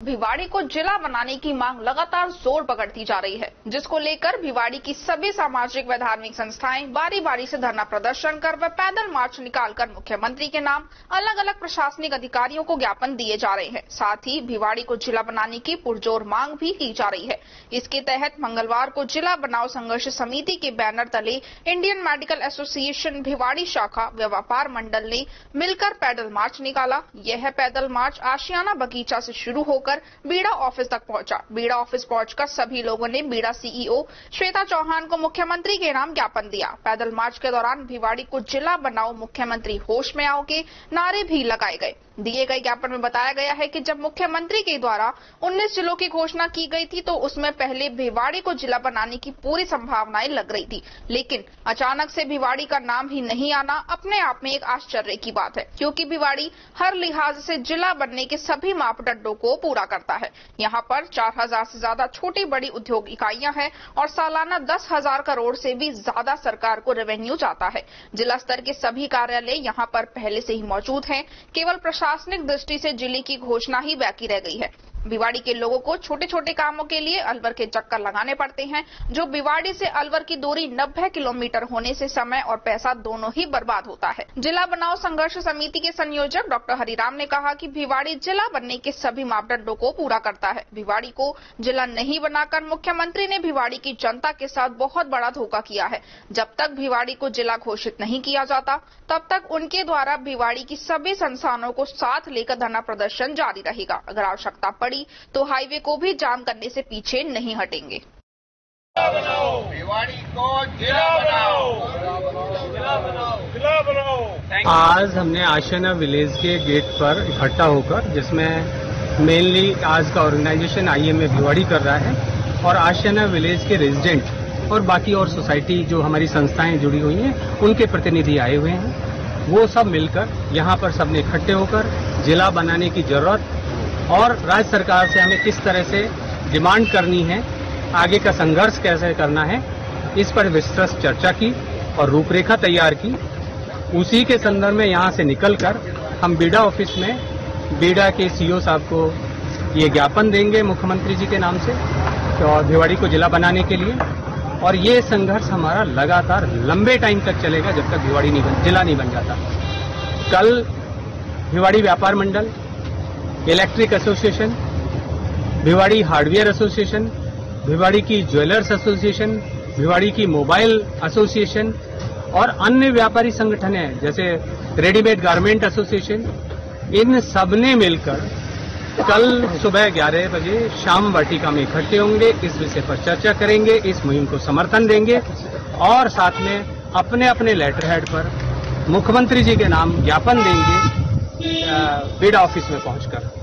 भिवाड़ी को जिला बनाने की मांग लगातार ज़ोर पकड़ती जा रही है, जिसको लेकर भिवाड़ी की सभी सामाजिक व धार्मिक संस्थाएँ बारी बारी से धरना प्रदर्शन कर व पैदल मार्च निकालकर मुख्यमंत्री के नाम अलग अलग प्रशासनिक अधिकारियों को ज्ञापन दिए जा रहे हैं। साथ ही भिवाड़ी को जिला बनाने की पुरजोर मांग भी की जा रही है। इसके तहत मंगलवार को जिला बनाओ संघर्ष समिति के बैनर तले इंडियन मेडिकल एसोसिएशन भिवाड़ी शाखा व व्यापार मंडल ने मिलकर पैदल मार्च निकाला। यह पैदल मार्च आशियाना बगीचा से शुरू होकर होकर बीड़ा ऑफ़िस तक पहुँचा। बीड़ा ऑफ़िस पहुंचकर सभी लोगों ने बीड़ा सीईओ श्वेता चौहान को मुख्यमंत्री के नाम ज्ञापन दिया। पैदल मार्च के दौरान भिवाड़ी को जिला बनाओ मुख्यमंत्री होश में आओ के नारे भी लगाए गए। दिए गए ज्ञापन में बताया गया है कि जब मुख्यमंत्री के द्वारा 19 जिलों की घोषणा की गई थी तो उसमें पहले भिवाड़ी को जिला बनाने की पूरी संभावनाएँ लग रही थी। लेकिन अचानक से भिवाड़ी का नाम ही नहीं आना अपने आप में एक आश्चर्य की बात है, क्योंकि भिवाड़ी हर लिहाज से जिला बनने के सभी मापदंडों को पूरा करता है। यहाँ पर चार हज़ार ज़्यादा छोटी बड़ी उद्योग इकाइयाँ हैं और सालाना दस हज़ार करोड़ से भी ज़्यादा सरकार को रेवेन्यू जाता है। जिला स्तर के सभी कार्यालय यहाँ पर पहले से ही मौजूद हैं। केवल प्रशासन प्रशासनिक दृष्टि से ज़िले की घोषणा ही बाकी रह गई है। भिवाड़ी के लोगों को छोटे छोटे कामों के लिए अलवर के चक्कर लगाने पड़ते हैं, जो भिवाड़ी से अलवर की दूरी 90 किलोमीटर होने से समय और पैसा दोनों ही बर्बाद होता है। जिला बनाओ संघर्ष समिति के संयोजक डॉक्टर हरिराम ने कहा कि भिवाड़ी जिला बनने के सभी मापदंडों को पूरा करता है। भिवाड़ी को जिला नहीं बनाकर मुख्यमंत्री ने भिवाड़ी की जनता के साथ बहुत बड़ा धोखा किया है। जब तक भिवाड़ी को जिला घोषित नहीं किया जाता, तब तक उनके द्वारा भिवाड़ी की सभी संस्थानों को साथ लेकर धरना प्रदर्शन जारी रहेगा। अगर आवश्यकता पड़ी तो हाईवे को भी जाम करने से पीछे नहीं हटेंगे। आज हमने आशियाना विलेज के गेट पर इकट्ठा होकर, जिसमें मेनली आज का ऑर्गेनाइजेशन आईएमए भिवाड़ी कर रहा है, और आशियाना विलेज के रेजिडेंट और बाकी और सोसाइटी जो हमारी संस्थाएँ जुड़ी हुई हैं, उनके प्रतिनिधि आए हुए हैं। वो सब मिलकर यहाँ पर सबने इकट्ठे होकर जिला बनाने की ज़रूरत और राज्य सरकार से हमें किस तरह से डिमांड करनी है आगे का संघर्ष कैसे करना है इस पर विस्तृत चर्चा की और रूपरेखा तैयार की। उसी के संदर्भ में यहाँ से निकलकर हम बीडा ऑफ़िस में बीडा के सीईओ साहब को ये ज्ञापन देंगे मुख्यमंत्री जी के नाम से और भिवाड़ी को जिला बनाने के लिए। और ये संघर्ष हमारा लगातार लंबे टाइम तक चलेगा जब तक भिवाड़ी नहीं बन, जिला नहीं बन जाता। कल भिवाड़ी व्यापार मंडल electric association, Bhiwadi hardware association, Bhiwadi की ज्वेलर्स एसोसिएशन, भिवाड़ी की मोबाइल एसोसिएशन और अन्य व्यापारी संगठन हैं, जैसे रेडीमेड गारमेंट एसोसिएशन। इन सबने मिलकर कल सुबह 11 बजे शाम वाटिका में इकट्ठे होंगे, इस विषय पर चर्चा करेंगे, इस मुहिम को समर्थन देंगे और साथ में अपने अपने लेटर हेड पर मुख्यमंत्री जी के नाम ज्ञापन देंगे बीडा ऑफ़िस में पहुंचकर।